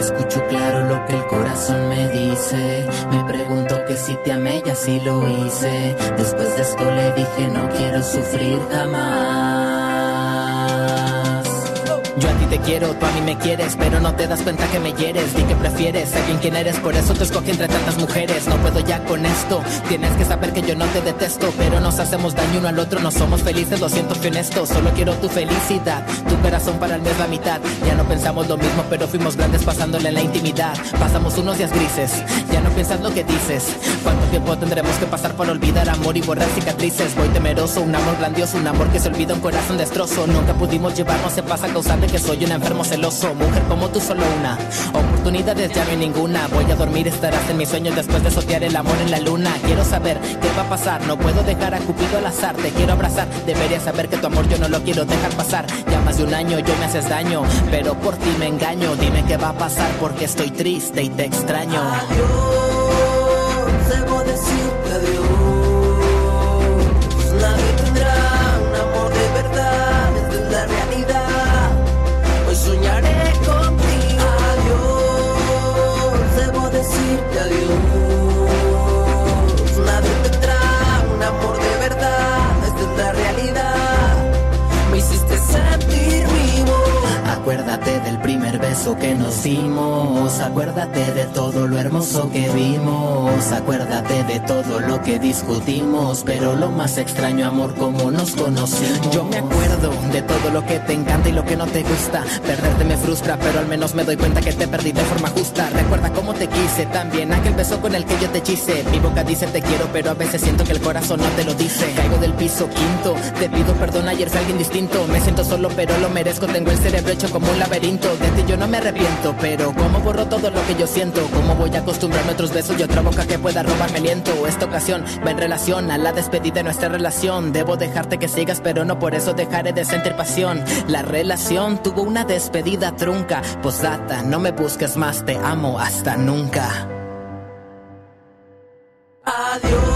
Escucho claro lo que el corazón me dice. Me pregunto que si te amé y así lo hice. Después de esto le dije no quiero sufrir jamás. Yo a ti te quiero, tú a mí me quieres, pero no te das cuenta que me hieres. Di que prefieres, a quien eres, por eso te escogí entre tantas mujeres. No puedo ya con esto, tienes que saber que yo no te detesto, pero nos hacemos daño uno al otro, no somos felices, lo siento, fui honesto. Solo quiero tu felicidad, tu corazón para el mes la mitad. Ya no pensamos lo mismo, pero fuimos grandes pasándole en la intimidad. Pasamos unos días grises, ya no piensas lo que dices. ¿Cuánto tiempo tendremos que pasar para olvidar amor y borrar cicatrices? Voy temeroso, un amor grandioso, un amor que se olvida, un corazón destrozo. Nunca pudimos llevarnos, se pasa causando que soy un enfermo celoso. Mujer como tú, solo una. Oportunidades ya no hay ninguna. Voy a dormir, estarás en mis sueños después de sotear el amor en la luna. Quiero saber qué va a pasar. No puedo dejar a Cupido al azar. Te quiero abrazar. Deberías saber que tu amor yo no lo quiero dejar pasar. Ya más de un año yo me haces daño. Pero por ti me engaño. Dime qué va a pasar porque estoy triste y te extraño. Adiós, debo decirte acuerdas? Acuérdate del primer beso que nos dimos. Acuérdate de todo lo hermoso que vimos. Acuérdate de todo lo que discutimos. Pero lo más extraño, amor, como nos conocimos. Yo me acuerdo de todo lo que te encanta y lo que no te gusta. Perderte me frustra, pero al menos me doy cuenta que te perdí de forma justa. Recuerda cómo te quise también. Aquel beso con el que yo te hechicé. Mi boca dice te quiero, pero a veces siento que el corazón no te lo dice. Caigo del piso quinto. Te pido perdón, ayer fue alguien distinto. Me siento solo, pero lo merezco. Tengo el cerebro hecho como un laberinto. De ti yo no me arrepiento Pero como borro todo lo que yo siento Como voy a acostumbrarme a otros besos Y otra boca que pueda robarme aliento Esta ocasión va en relación a la despedida de nuestra relación. Debo dejarte que sigas Pero no por eso dejaré de sentir pasión. La relación tuvo una despedida trunca. Posdata, no me busques más Te amo hasta nunca. Adiós.